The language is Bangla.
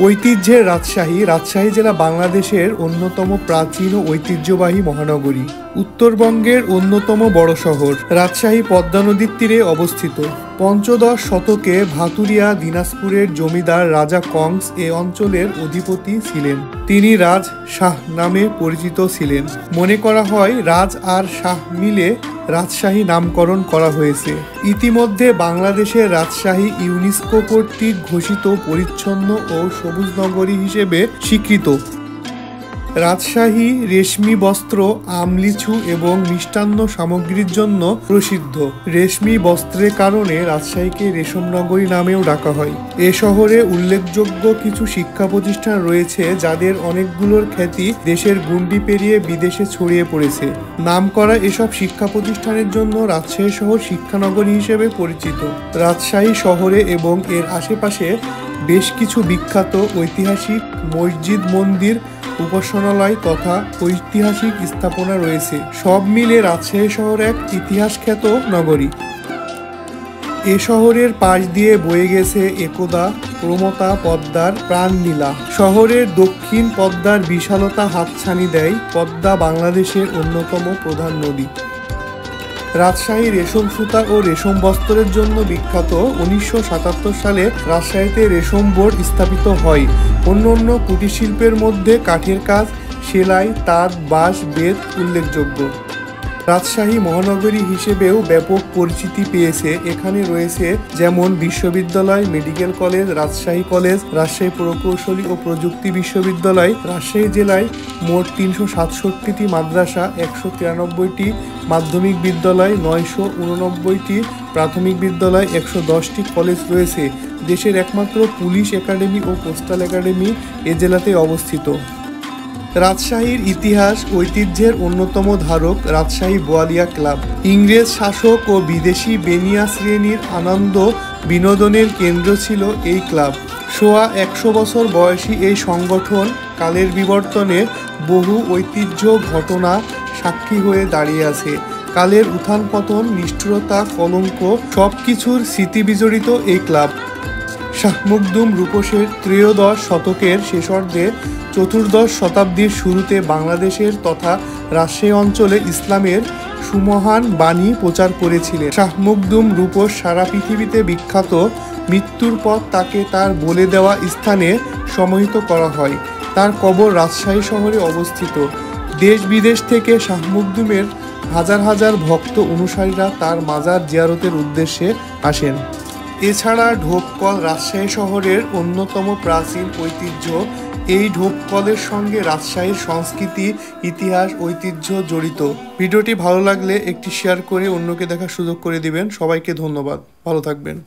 ঐতিহ্যের রাজশাহী রাজশাহী জেলা বাংলাদেশের অন্যতম প্রাচীন ও ঐতিহ্যবাহী মহানগরী। উত্তরবঙ্গের অন্যতম বড় শহর, রাজশাহী পদ্মা নদীর তীরে অবস্থিত। পঞ্চদশ শতকে ভাতুরিয়া দিনাজপুরের জমিদার রাজা কংস এ অঞ্চলের অধিপতি ছিলেন। তিনি রাজ শাহ নামে পরিচিত ছিলেন। মনে করা হয়, রাজ আর শাহ মিলে রাজশাহী নামকরণ করা হয়েছে। ইতিমধ্যে বাংলাদেশের রাজশাহী ইউনেস্কো কর্তৃক ঘোষিত পরিচ্ছন্ন ও সবুজ নগরী হিসেবে স্বীকৃত। রাজশাহী, রেশমি বস্ত্র, আমলিচু এবং মিষ্টান্ন সামগ্রীর জন্য প্রসিদ্ধ। রেশমি বস্ত্রের কারণে রাজশাহীকে রেশম নগরী নামেও ডাকা হয়। এ শহরে উল্লেখযোগ্য কিছু শিক্ষা প্রতিষ্ঠান রয়েছে যাদের অনেকগুলোর খ্যাতি দেশের গুন্ডি পেরিয়ে বিদেশে ছড়িয়ে পড়েছে। নামকরা এসব শিক্ষা প্রতিষ্ঠানের জন্য রাজশাহী শহর শিক্ষানগরী হিসেবে পরিচিত। রাজশাহী শহরে এবং এর আশেপাশে বেশ কিছু বিখ্যাত ঐতিহাসিক মসজিদ, মন্দির উপাসনালয় তথা ঐতিহাসিক স্থাপনা রয়েছে। সব মিলে রাজশাহী শহর এক ইতিহাস খ্যাত নগরী। এ শহরের পাশ দিয়ে বয়ে গেছে একদা প্রমতা পদ্মার প্রাণলীলা। শহরের দক্ষিণ পদ্মার বিশালতা হাতছানি দেয় পদ্মা বাংলাদেশের অন্যতম প্রধান নদী। রাজশাহী রেশম সুতা ও রেশম বস্ত্রের জন্য বিখ্যাত উনিশশো সাতাত্তর সালে রাজশাহীতে রেশম বোর্ড স্থাপিত হয়। অন্য অন্য কুটির শিল্পের মধ্যে কাঠের কাজ, সেলাই, তাঁত, বাঁশ, বেত উল্লেখযোগ্য। রাজশাহী মহানগরী হিসেবেও ব্যাপক পরিচিতি পেয়েছে। এখানে রয়েছে যেমন বিশ্ববিদ্যালয়, medical college, Rajshahi college, Rajshahi প্রকৌশলী ও প্রযুক্তি বিশ্ববিদ্যালয়, রাজশাহী জেলায় মোট তিনশো সাতষট্টিটি মাদ্রাসা, একশো তিরানব্বইটি মাধ্যমিক বিদ্যালয়, নয়শো উননব্বইটি প্রাথমিক বিদ্যালয়, একশো দশটি কলেজ রয়েছে। দেশের একমাত্র পুলিশ একাডেমি ও পোস্টাল একাডেমি এ জেলাতে অবস্থিত। রাজশাহীর ইতিহাস ঐতিহ্যের অন্যতম ধারক রাজশাহী বোয়ালিয়া ক্লাব। ইংরেজ শাসক ও বিদেশি বেনিয়া শ্রেণির আনন্দ বিনোদনের কেন্দ্র ছিল এই ক্লাব। সোয়া একশো বছর বয়সী এই সংগঠন কালের বিবর্তনে বহু ঐতিহ্য ঘটনা সাক্ষী হয়ে দাঁড়িয়ে আছে। কালের উত্থান পতন নিষ্ঠুরতা, কলঙ্ক সব কিছুর স্মৃতি বিজড়িত এই ক্লাব। শাহ মুকদুম রূপসের ত্রয়োদশ শতকের শেষার্ধে চতুর্দশ শতাব্দীর শুরুতে বাংলাদেশের তথা রাজশাহী অঞ্চলে ইসলামের সুমহান বাণী প্রচার করেছিলেন। শাহ মুকদুম রূপস সারা পৃথিবীতে বিখ্যাত। মৃত্যুর পর তাকে তার বলে দেওয়া স্থানে সমাহিত করা হয়। তার কবর রাজশাহী শহরে অবস্থিত। দেশ বিদেশ থেকে শাহ মুকদুমের হাজার হাজার ভক্ত অনুসারীরা তার মাজার জিয়ারতের উদ্দেশ্যে আসেন। এছাড়া ঢোপকল রাজশাহী শহরের অন্যতম প্রাচীন ঐতিহ্য, এই ঢোপকলের সঙ্গে রাজশাহীর সংস্কৃতি, ইতিহাস, ঐতিহ্য জড়িত। ভিডিওটি ভালো লাগলে একটি শেয়ার করে অন্যকে দেখার সুযোগ করে দিবেন। সবাইকে ধন্যবাদ। ভালো থাকবেন।